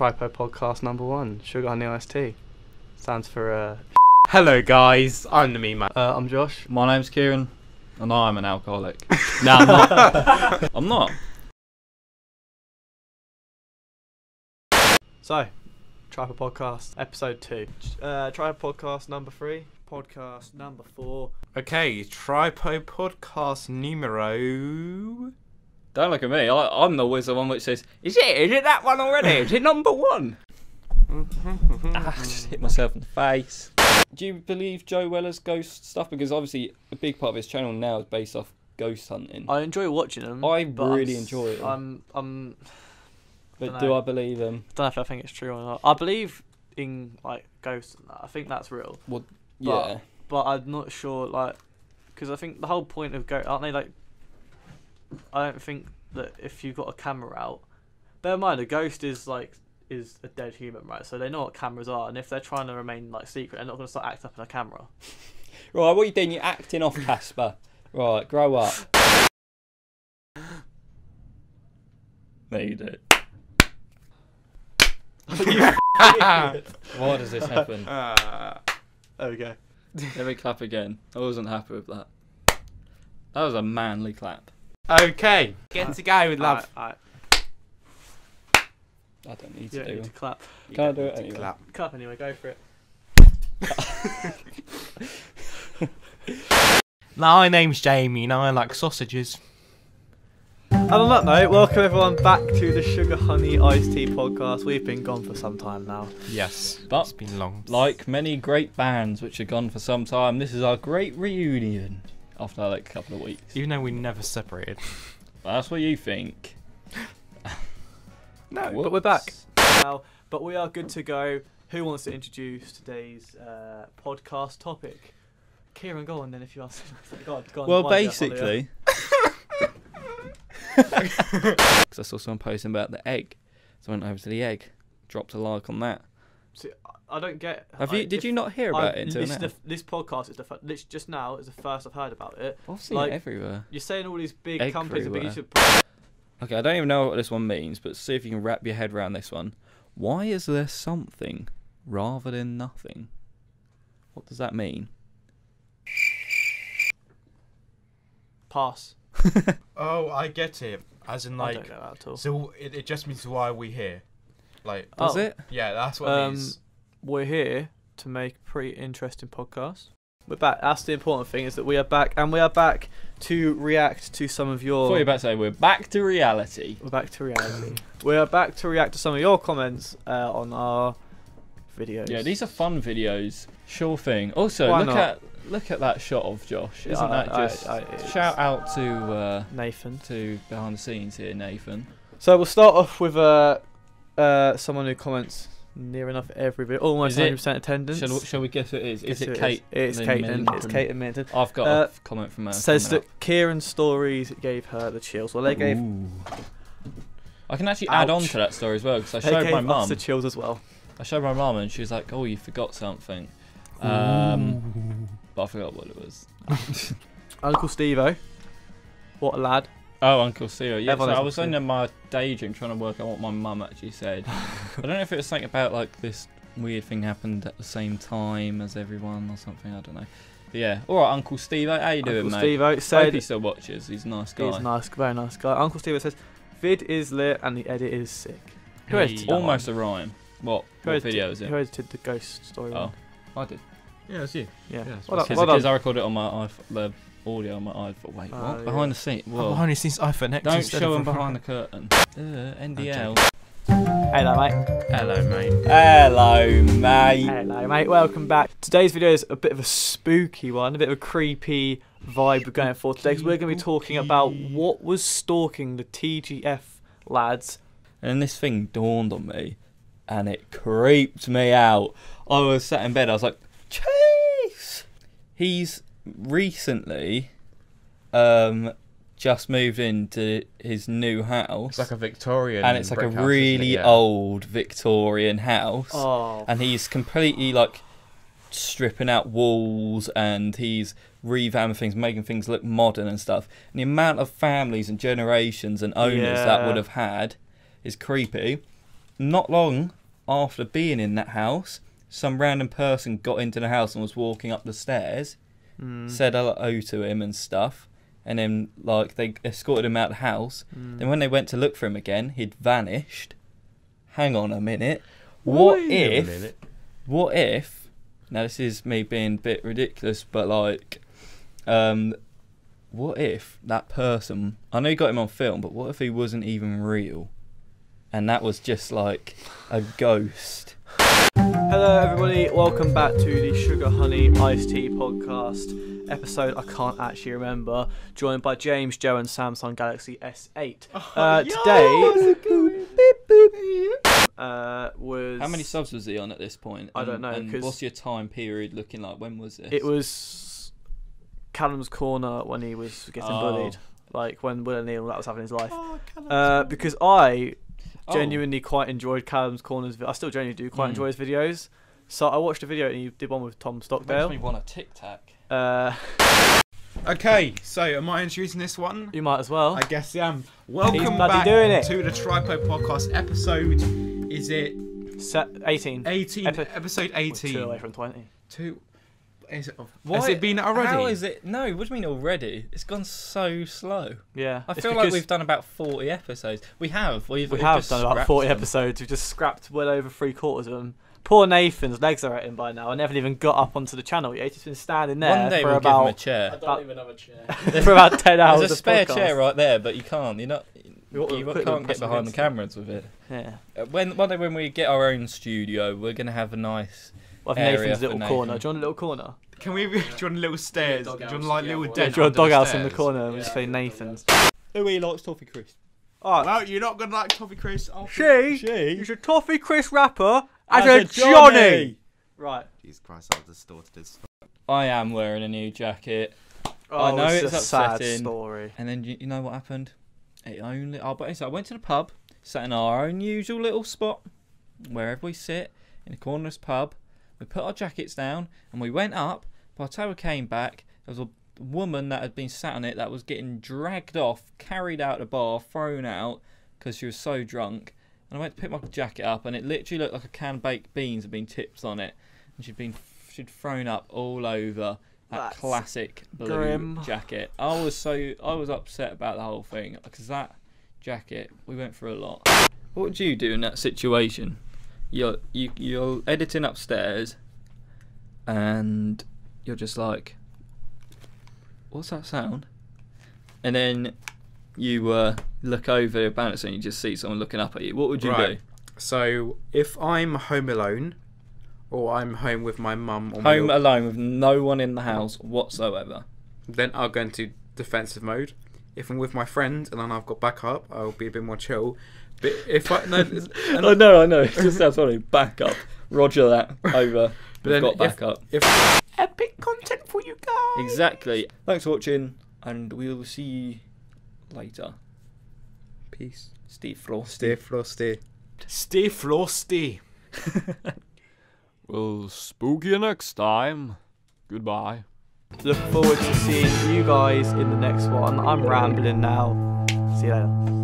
Tripo podcast number one, Sugar Honey Iced Tea. Stands for, uh, Hello, guys. I'm the me man. uh I'm Josh. My name's Kieran, and I'm an alcoholic. no, I'm not. I'm not. So, Tripo podcast, episode two. Uh, Tripo podcast number three, podcast number four. Okay, Tripo podcast numero. Don't look at me. I, I'm always the one which says, "Is it? Is it that one already? Is it number one?" ah, just hit myself in the face. Do you believe Joe Weller's ghost stuff? Because obviously a big part of his channel now is based off ghost hunting. I enjoy watching them. I but I'm really enjoy it. I'm, I'm, but dunno. do I believe him? don't know if I think it's true or not. I believe in like ghosts and that. I think that's real. Yeah. but I'm not sure like because I think the whole point of go aren't they like I don't think that if you've got a camera out bear in mind a ghost is like is a dead human right so they know what cameras are and if they're trying to remain like secret they're not going to start acting up in a camera Right. What are you doing? You're acting off, Casper. right. Grow up. There you do. Why does this happen? Uh, there we go Let me clap again. I wasn't happy with that. That was a manly clap. Okay, get to go with love. Alright, I don't need you to don't do need to it. clap Can I do it anyway? Clap. clap anyway go for it My name's Jamie, and I like sausages. and on that note welcome everyone back to the sugar honey iced tea podcast we've been gone for some time now Yes, But- it's been long. Like many great bands which are gone for some time, this is our great reunion after like a couple of weeks. even though we never separated. That's what you think. no Whoops. but we're back now, but we are good to go. Who wants to introduce today's uh, podcast topic? Kieran, go on then if you ask. go on, go on. Well, Why do I follow you? basically, because I saw someone posting about the egg, so I went over to the egg, dropped a like on that. See, I- I don't get. Have you? Did you not hear about I- it until this, now? the- this podcast is the fir- lit- just now is the first I've heard about it. I've seen like- it everywhere. You're saying all these big Egg companies are big everywhere. YouTube. Okay, I don't even know what this one means, but see if you can wrap your head around this one. Why is there something rather than nothing? What does that mean? Pass. Oh, I get it. As in, I like, don't know that at all. so it, it just means why are we here? Like, Does Oh. it? yeah, that's what it Um, means. We're here to make a pretty interesting podcast. We're back. That's the important thing is that we are back, and we are back to react to some of I your. thought you were about to say we're back to reality. We're back to reality. we are back to react to some of your comments uh, on our videos. Yeah, these are fun videos. Sure thing. Also, Why look not? at look at that shot of Josh. Isn't I- that I- just I- it's- shout out to uh, Nathan. to behind the scenes here, Nathan. So we'll start off with uh, uh, someone who comments near enough every video, almost Is it- 100% attendance. Shall, shall we guess who it is? Is Guess it Kate? It's Kate. and It's? Kate and Minton. I've got Uh, a comment from her. Says that Kieran's stories gave her the chills. Well, they gave Ooh. I can actually add on to that story as well because I showed my mum. the chills as well. I showed my mum and she was like, "Oh, you forgot something," um, but I forgot what it was. Uncle Stevo, what a lad. Oh, Uncle Theo. Yeah, so I was Uncle in my daydream trying to work out what my mum actually said. I don't know if it was something about like this weird thing happened at the same time as everyone or something. I don't know. But yeah, all right, Uncle Steve. How you doing, Uncle mate? Stevo oh, Hope he still watches. He's a nice guy. he's a nice, very nice guy. Uncle Stevo says vid is lit and the edit is sick. Who Hey. edited that Almost one? a rhyme. What, Who what edited- video is it? Who edited the ghost story? Oh, one? I did. Yeah, it's you. yeah. yeah, well it's Because- well Because. I recorded it on my iPhone, the audio on my iPhone. Wait, Oh, what? yeah. Behind the scene? Oh, Whoa. behind the scenes iPhone X Don't instead show of him a- behind the curtain. Uh, NDL. Hello, mate. Hello, mate. Hello, mate. Hello, mate. Welcome back. Today's video is a bit of a spooky one, a bit of a creepy vibe we're going for today because we're going to be talking about what was stalking the TGF lads. And this thing dawned on me, and it creeped me out. I was sat in bed. I was like, "Chase." He's recently, um, just moved into his new house, It's like a Victorian. and it's like a house, really? Yeah. old Victorian house. Oh, and he's completely like stripping out walls and he's revamping things, making things look modern and stuff. And the amount of families and generations and owners that would have had is creepy. not long after being in that house, some random person got into the house and was walking up the stairs, Mm. said hello to him and stuff, and then like they escorted him out the house. Mm. Then when they went to look for him again, he'd vanished. Hang on a minute. What Wait if? minute. What if? Now this is me being a bit ridiculous, but like, um, what if that person? I know you got him on film, but what if he wasn't even real, and that was just like a ghost? Hello, everybody. Welcome back to the Sugar Honey Iced Tea podcast episode. I can't actually remember. Joined by James, Joe, and Samsung Galaxy S8. Uh, today uh, was How many subs was he on at this point? I don't And- know, And 'cause- what's your time period looking like? When was this? It was Callum's corner when he was getting Oh. bullied, like when Will O'Neill that was happening in his life. Uh, because I Oh. genuinely quite enjoyed Callum's corners. I still genuinely do quite Mm. enjoy his videos. So I watched a video and he did one with Tom Makes Stockdale. me want a tic tac. Uh, Okay, so am I introducing this one? you might as well. I guess I am. Welcome back doing it. to the Tripo Podcast episode. Is it Set 18. 18? Epi- episode We're 18. Two away from 20. Two. Is it, Why- has it been already? How is it? No, what do you mean already? It's gone so slow. Yeah. I feel like we've done about 40 episodes. We have. We've, We we've have done about 40 them. episodes. We've just scrapped well over three quarters of them. Poor Nathan's legs are at him by now. I never even got up onto the channel yet. He's just been standing there One day for we'll give him a chair. about chair. About- even have a chair. for about 10 hours. There's a of spare podcast. chair right there, but you can't. You're not. We've You can't get behind the cameras with it. Yeah. Uh, When one day when we get our own studio, we're gonna have a nice. Well, Area Nathan's little Nathan. corner. Do you want a little corner? Can we? Do you want little stairs? Do you doghouse, want like little well, den Do you want a under doghouse in the corner and Yeah, just say Nathan's? Who he likes toffee crisp? Alright. Oh, well, you're not gonna like Toffee Chris. Oh, She, She is a toffee Chris rapper As as, a a Johnny. Right. Jesus Christ, I've distorted this. I am wearing a new jacket, Oh, I know it's, it's a sad upsetting. story. and then you, you know what happened? It only. Oh, but so I went to the pub, sat in our own usual little spot, wherever we sit in the corner of this pub. We put our jackets down and we went up. By the time we came back, there was a woman that had been sat on it that was getting dragged off, carried out the bar, thrown out because she was so drunk. And I went to pick my jacket up, and it literally looked like a can of baked beans had been tipped on it, and she'd been she'd thrown up all over that That's classic blue grim. jacket. I was so I was upset about the whole thing because that jacket we went through a lot. What would you do in that situation? You're you you're editing upstairs, and you're just like, "What's that sound?" And then you uh, look over your balance and you just see someone looking up at you. What would you Right. do? So if I'm home alone, or I'm home with my mum, or Home alone with no one in the house whatsoever. then I'll go into defensive mode. If I'm with my friends and then I've got backup, I'll be a bit more chill. But if I no, and- Oh no, I know. It just sounds funny. Back up. Roger that. Over. But We've then got if- if epic content for you guys. Exactly. Thanks for watching, and we'll see you later. Peace. Stay frosty. Stay frosty. Stay frosty. We'll spook you next time. Goodbye. Look forward to seeing you guys in the next one. I'm rambling now. See you later.